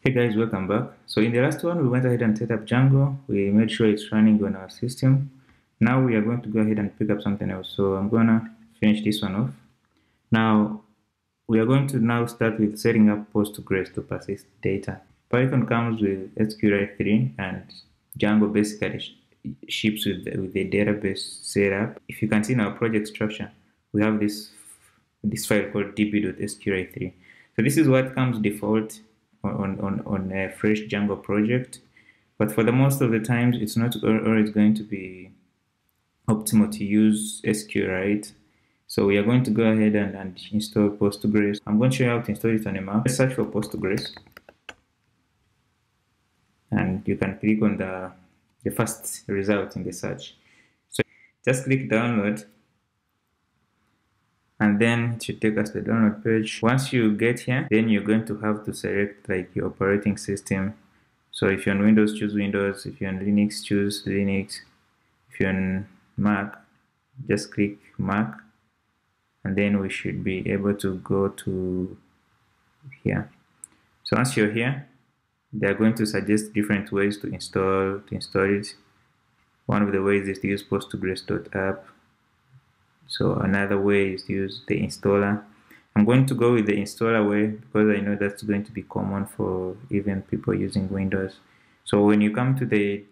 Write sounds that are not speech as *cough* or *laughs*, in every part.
Hey guys, welcome back. So in the last one, we went ahead and set up Django. We made sure it's running on our system. Now we are going to go ahead and pick up something else. So I'm gonna finish this one off. Now we are going to now start with setting up Postgres to persist data. Python comes with SQLite 3 and Django basically ships with the, with the database setup. If you can see in our project structure, we have this this file called db.sqlite3. So this is what comes default on, on, on a fresh Django project. But for the most of the times, it's not always going to be optimal to use SQLite. So we are going to go ahead and, and install Postgres. I'm going to show you how to install it on a Mac. Let's search for Postgres. And you can click on the, the first result in the search. So just click download and then it should take us to the download page. Once you get here then you're going to have to select like your operating system. So if you're on windows choose windows. If you're on linux choose linux. If you're on mac just click mac. And then we should be able to go to here. So once you're here they're going to suggest different ways to install to install it. One of the ways is to use postgres.app so another way is to use the installer. I'm going to go with the installer way because I know that's going to be common for even people using Windows. So when you come to the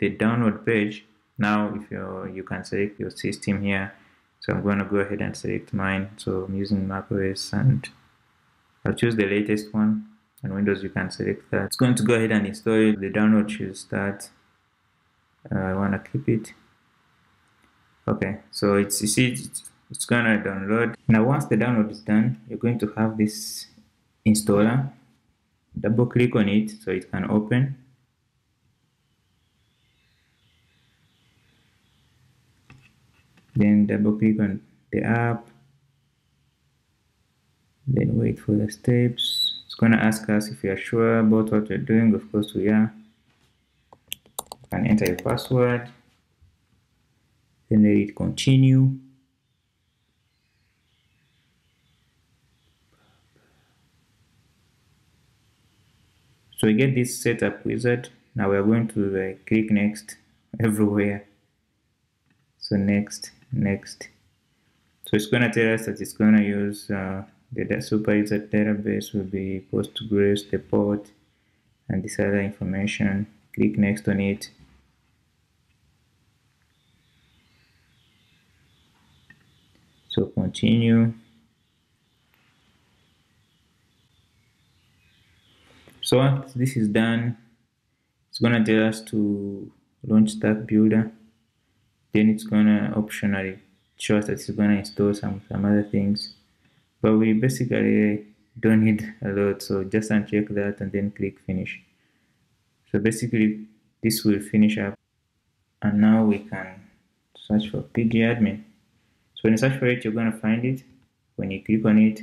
the download page now if you you can select your system here. So I'm going to go ahead and select mine. So I'm using macOS and I'll choose the latest one. On Windows you can select that. It's going to go ahead and install it. The download should start. Uh, I want to keep it okay so it's you see it's, gonna download. Now once the download is done you're going to have this installer. Double click on it so it can open. Then double click on the app. Then wait for the steps. It's to ask us if we are sure about what we're doing. Of course we are. You can enter your password then it continue. So we get this setup wizard. Now we're going to uh, click next *laughs* everywhere. So next next. So it's going to tell us that it's going to use uh, the super user database will be postgres the port and this other information. Click next on it so continue. So once this is done. It's gonna tell us to launch stack builder. Then it's gonna optionally show us that it's gonna install some some other things. But we basically don't need a lot so just uncheck that and then click finish. So basically this will finish up. And now we can search for pgadmin when you search for it, you're going to find it. When you click on it,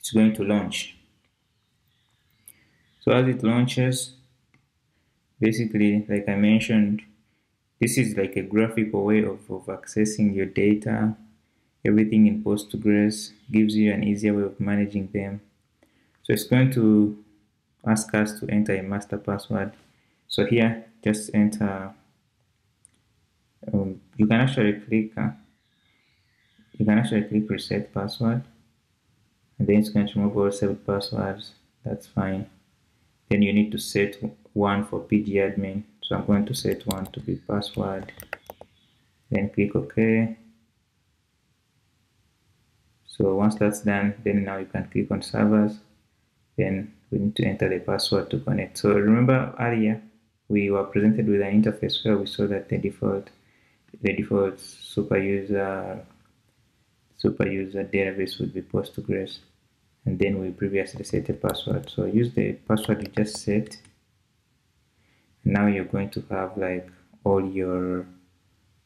it's going to launch. So as it launches, basically, like I mentioned, this is like a graphical way of, of accessing your data. Everything in Postgres gives you an easier way of managing them. So it's going to ask us to enter a master password. So here, just enter, um, you can actually click uh, you can actually click reset password. And then it's going to remove all saved passwords. That's fine. Then you need to set one for pgadmin so i'm going to set one to be password. Then click ok. So once that's done then now you can click on servers. Then we need to enter the password to connect. So remember earlier we were presented with an interface where we saw that the default the default super user super user database would be Postgres and then we previously set a password. So use the password you just set. Now you're going to have like all your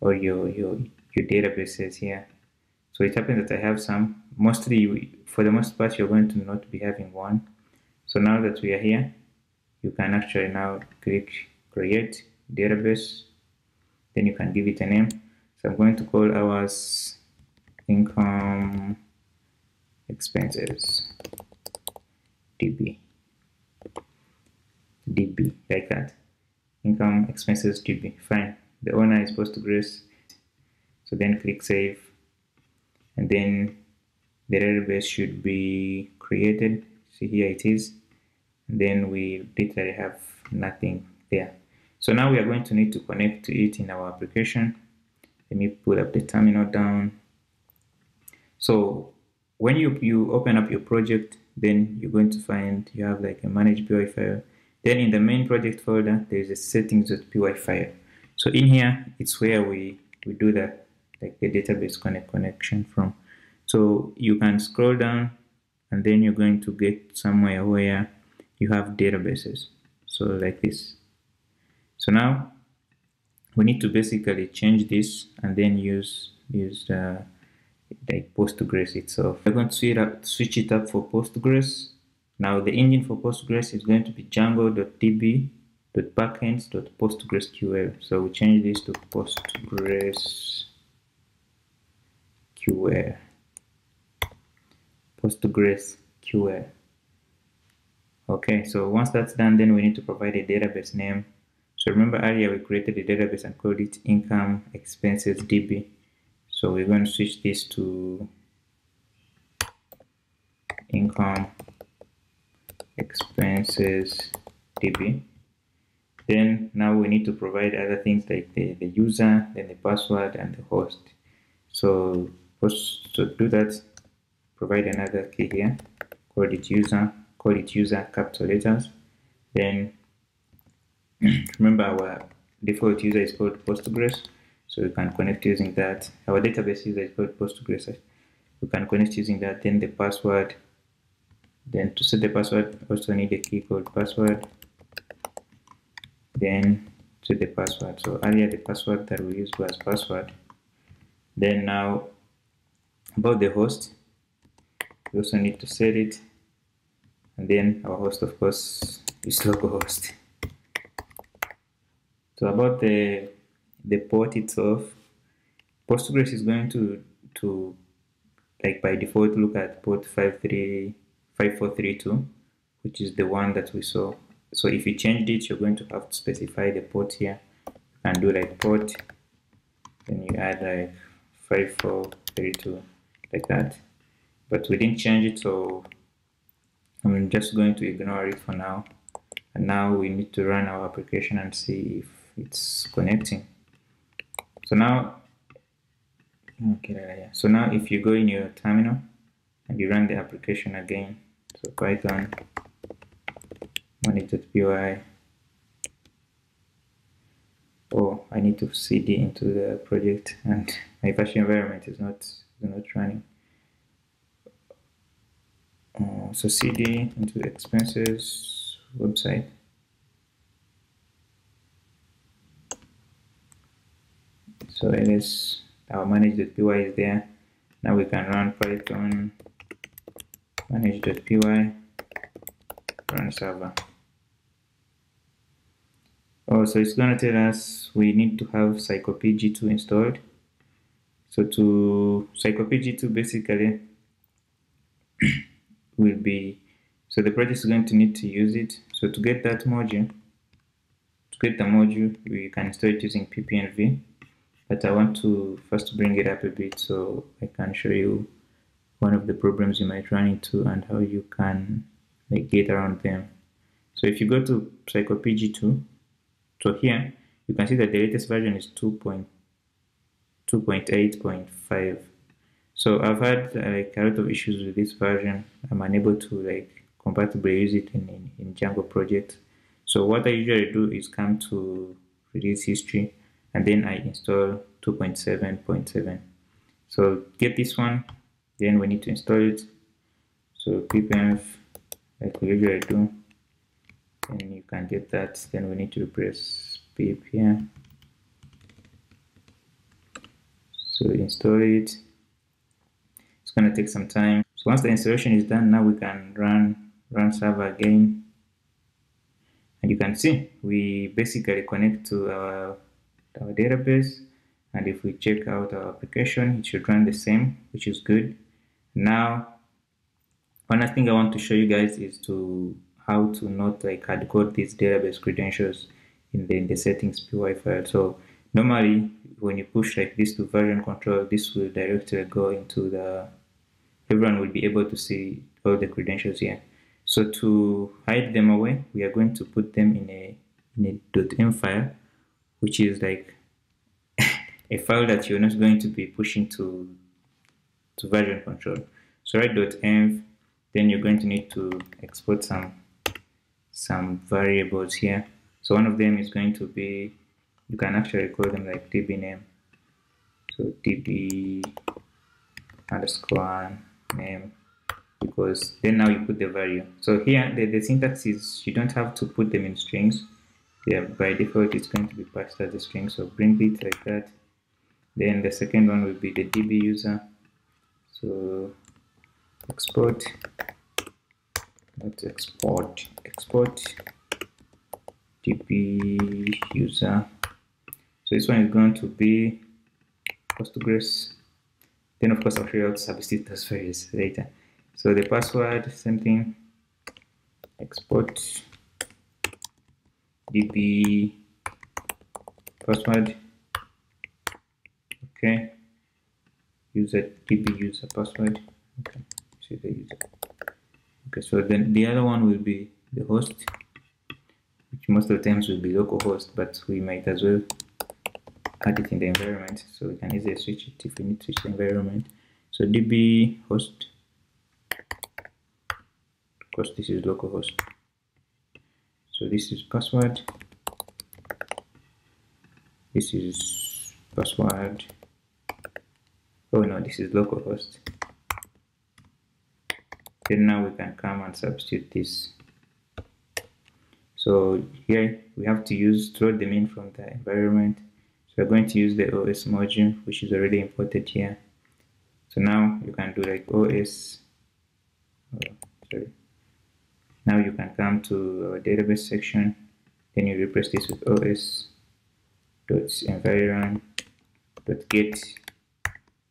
all your your your databases here. So it happens that I have some. Mostly for the most part you're going to not be having one. So now that we are here you can actually now click create database. Then you can give it a name. So I'm going to call ours income expenses db DB like that. Income expenses DB. Fine. The owner is Postgres. So then click save. And then the database should be created. See here it is. And then we literally have nothing there. So now we are going to need to connect to it in our application. Let me put up the terminal down. So when you, you open up your project, then you're going to find you have like a manage PY file. Then in the main project folder, there is a settings.py file. So in here, it's where we, we do that, like the database connect connection from. So you can scroll down and then you're going to get somewhere where you have databases. So like this. So now we need to basically change this and then use use the like Postgres itself. We're going to switch, it up for Postgres. Now the engine for Postgres is going to be django.db.backends.postgresql. So we change this to PostgresQL. PostgresQL. Okay, so once that's done, then we need to provide a database name. So remember earlier we created a database and called it income expenses DB. So we're going to switch this to income expenses DB. Then now we need to provide other things like the, the user, then the password and the host. So first to do that, provide another key here, call it user, call it user capital letters. Then *clears throat* remember our default user is called Postgres. So we can connect using that. Our database user is called Postgres. We can connect using that. Then the password. Then to set the password, also need a key called password. Then set the password. So earlier the password that we used was password. Then now about the host, we also need to set it. And then our host, of course, is localhost. So about the the port itself, Postgres is going to to like by default look at port 5432, which is the one that we saw. So if you changed it, you're going to have to specify the port here and do like port, then you add like 5432 like that. But we didn't change it, so I'm just going to ignore it for now. And now we need to run our application and see if it's connecting so now okay so now if you go in your terminal and you run the application again so python manage.py oh I need to cd into the project and *laughs* my version environment is not is not running. Uh, so cd into the expenses website so it is our manage.py is there. Now we can run python manage.py run server. Oh so it's going to tell us we need to have psycopg2 installed. So to psycopg2 basically *clears throat* will be so the project is going to need to use it. So to get that module to get the module we can install it using pipenv but I want to first bring it up a bit so I can show you one of the problems you might run into and how you can like get around them. So if you go to psycopg2, so here you can see that the latest version is 2.2.8.5. So I've had like a lot of issues with this version. I'm unable to like compatibly use it in, in, in Django project. So what I usually do is come to release history and then I install 2.7.7 so get this one then we need to install it. So pipenv like we usually do and you can get that. Then we need to press pip here. So install it. It's going to take some time. So once the installation is done now we can run run server again. And you can see we basically connect to our our database and if we check out our application it should run the same which is good. Now one thing I want to show you guys is to how to not like hard code these database credentials in the, in the settings py file. So normally when you push like this to version control this will directly go into the everyone will be able to see all the credentials here. So to hide them away we are going to put them in a in a .env file which is like *laughs* a file that you're not going to be pushing to to version control. So write .env then you're going to need to export some some variables here. So one of them is going to be you can actually call them like db name. So db underscore name because then now you put the value. So here the, the syntax is you don't have to put them in strings yeah by default it's going to be passed as a string so bring it like that. Then the second one will be the db user. So export. Let's export export. Db user. So this one is going to be postgres. Then of course i'll show you how to substitute those values later. So the password same thing. Export db password okay. User db user password okay. See the user. Okay so then the other one will be the host which most of the times will be localhost but we might as well add it in the environment so we can easily switch it if we need to switch the environment. So db host. Of course this is localhost this is password. This is password. Oh no this is localhost. Then now we can come and substitute this. So here we have to use throw them in from the environment. So we're going to use the os module which is already imported here. So now you can do like os oh, sorry now you can come to our database section. Then you replace this with os dot environ dot get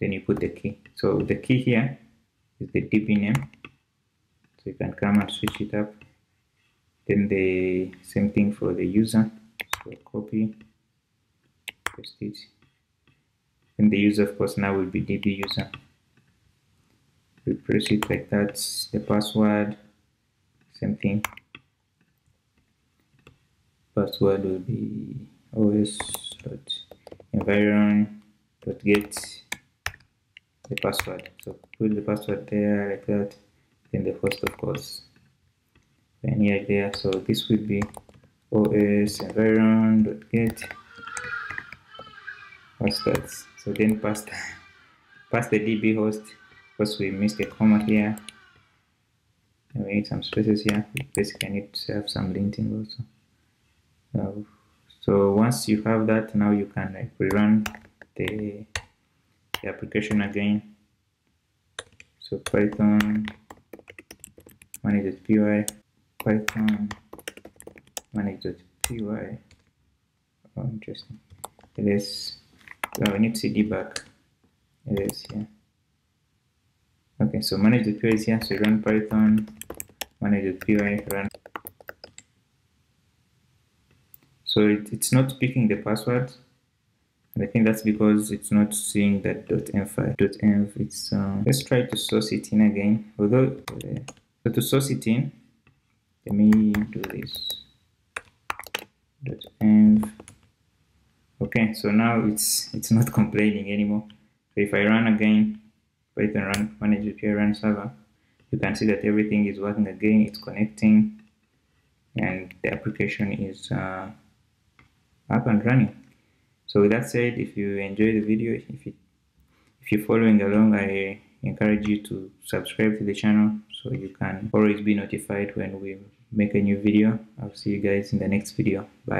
then you put the key. So the key here is the db name. So you can come and switch it up. Then the same thing for the user. So copy paste it. And the user of course now will be db user. Replace it like that. The password same thing. Password will be os dot get the password. So put the password there like that then the host of course. Then here there. So this will be os environ dot get. That? So then pass the, *laughs* pass the db host. Because we missed a comma here we need some spaces here. Basically need to have some linting also. Uh, so once you have that now you can like rerun the, the application again. So python manage.py python manage.py oh interesting. It is well, we need see debug it is here okay so manage.py is here so run python manage.py run. So it, it's not picking the password. And I think that's because it's not seeing that .env. .env it's um, let's try to source it in again. Although uh, so to source it in let me do this .env okay so now it's it's not *laughs* complaining anymore. So if I run again python run manage.py run server you can see that everything is working again it's connecting and the application is uh, up and running. So with that said if you enjoy the video if you if you're following along i encourage you to subscribe to the channel so you can always be notified when we make a new video. I'll see you guys in the next video. Bye